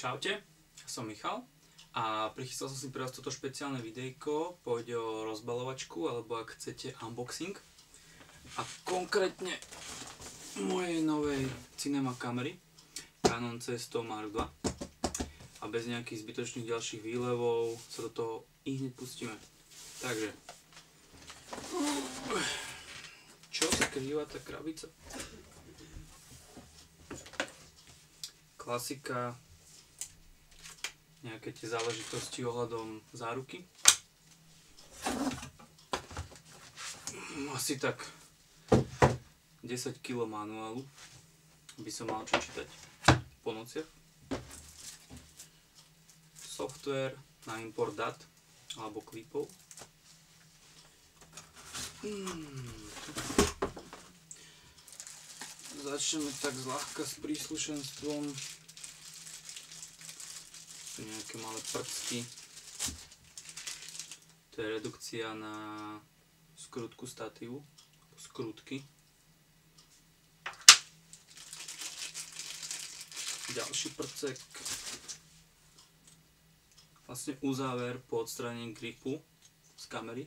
Čaute, som Michal a prichystal som si pre vás toto špeciálne videjko, pôjde o rozbalovačku alebo ak chcete unboxing. A konkrétne mojej novej cinema kamery Canon C100 Mark II a bez nejakých zbytočných ďalších výlevov sa do toho i hneď pustíme. Takže, čo skrýva tá krabica? Klasika nejaké tie záležitosti ohľadom záruky. Asi tak 10 kg manuálu by som mal čo čítať po nociach. Software na import dát alebo klipov. Hmm. Začneme tak zľahka s príslušenstvom nejaké malé prcky. To je redukcia na skrutku statívu, skrutky. Ďalší prcek. Vlastne uzáver po odstranení gripu z kamery,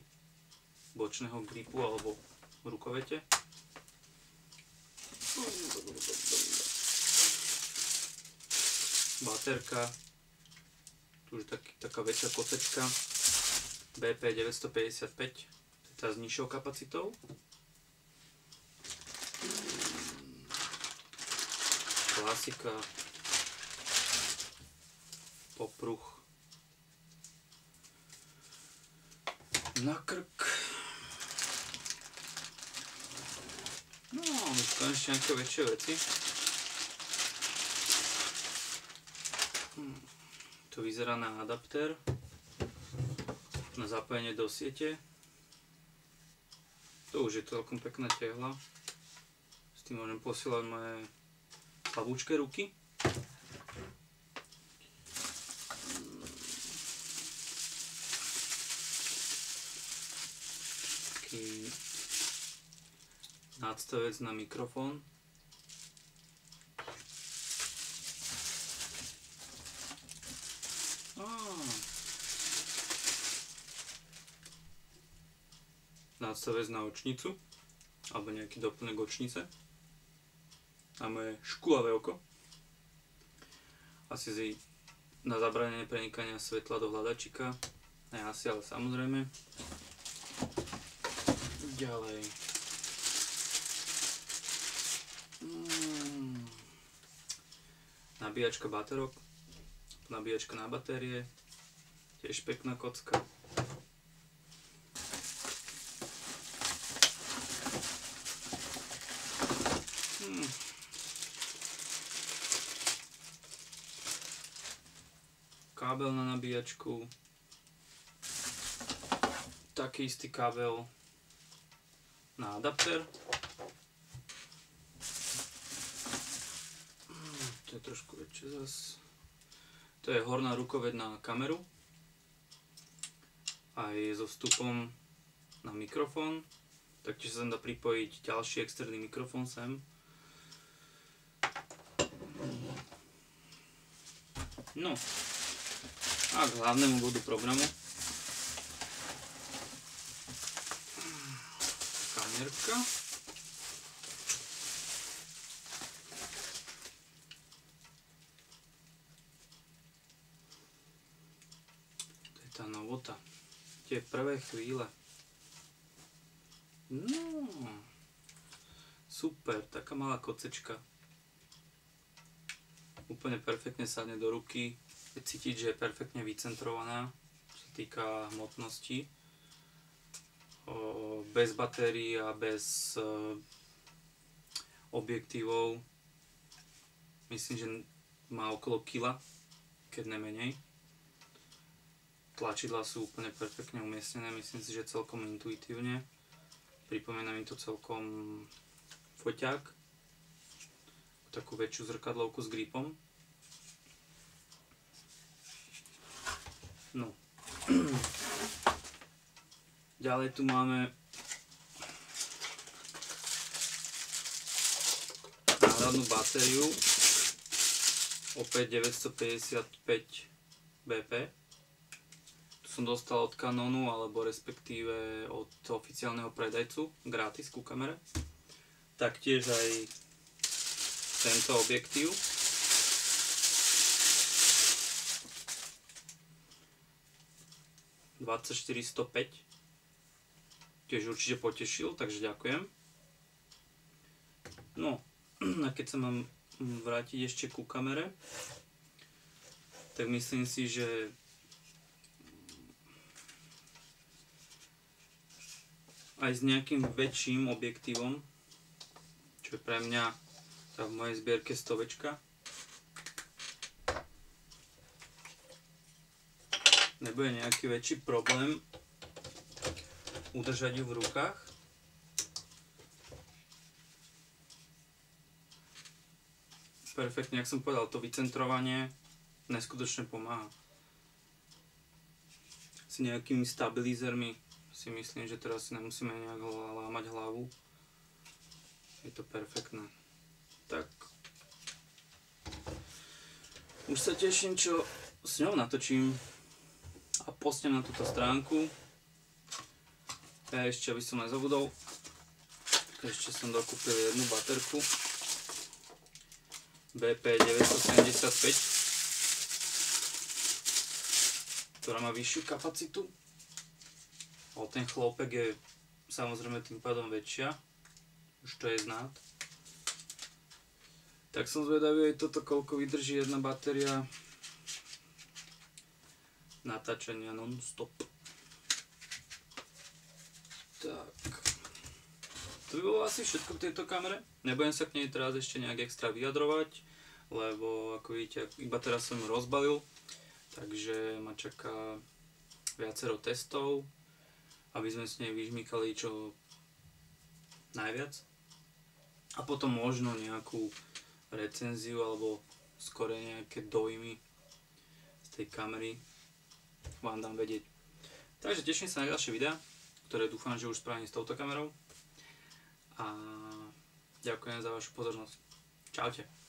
bočného gripu alebo rukovete. Baterka už taký, taká väčšia kotečka BP 955 tá s nižšou kapacitou. Klasika. Popruh. Na krk. No už konečne nejaké väčšie veci To vyzerá na adapter na zapojenie do siete. To už je celkom pekná tehla. S tým môžem posielať moje slabúčké ruky. Taký nadstavec na mikrofón. Nadstavec na očnicu alebo nejaký doplnek očnice. A moje škulavé oko. Asi si na zabranenie prenikania svetla do hľadačika. Ne asi, ale samozrejme. Ďalej. Mm. nabíjačka baterok nabíjačka na batérie tiež pekná kocka kábel na nabíjačku, taký istý kábel na adapter. To je trošku väčšie zas. To je horná rukoved na kameru. Aj so vstupom na mikrofón. Taktiež sa tam dá pripojiť ďalší externý mikrofón sem. No, a k hlavnému bodu programu. Kamerka. To je tá novota. Tie prvé chvíle. No, super, taká malá kocečka. Úplne perfektne sadne do ruky cítiť, že je perfektne vycentrovaná, čo sa týka hmotnosti. Bez batérií a bez e, objektívov myslím, že má okolo kila, keď nemenej. Tlačidla sú úplne perfektne umiestnené, myslím si, že celkom intuitívne. Pripomína mi to celkom foťák, takú väčšiu zrkadlovku s gripom. No. Ďalej tu máme náhradnú batériu opäť 955 BP. Som dostal od Canonu, alebo respektíve od oficiálneho predajcu, gratis ku kamere. Taktiež aj tento objektív. tiež určite potešil, takže ďakujem. No, a keď sa mám vrátiť ešte ku kamere, tak myslím si, že aj s nejakým väčším objektívom, čo je pre mňa tá v mojej zbierke stovečka, nebude nejaký väčší problém udržať ju v rukách. Perfektne, jak som povedal, to vycentrovanie neskutočne pomáha. S nejakými stabilizermi si myslím, že teraz si nemusíme nejak lámať hlavu. Je to perfektné. Tak. Už sa teším, čo s ňou natočím a postnem na túto stránku. Ja ešte, aby som nezabudol, ešte som dokúpil jednu baterku BP 975 ktorá má vyššiu kapacitu o ten chlopek je samozrejme tým pádom väčšia už to je znát tak som zvedavý aj toto koľko vydrží jedna batéria natáčania non-stop tak. To by bolo asi všetko k tejto kamere. Nebudem sa k nej teraz ešte nejak extra vyjadrovať, lebo ako vidíte, iba teraz som ju rozbalil, takže ma čaká viacero testov, aby sme s nej vyžmykali čo najviac. A potom možno nejakú recenziu alebo skore nejaké dojmy z tej kamery vám dám vedieť. Takže teším sa na ďalšie videá ktoré dúfam, že už spravím s touto kamerou. A ďakujem za vašu pozornosť. Čaute.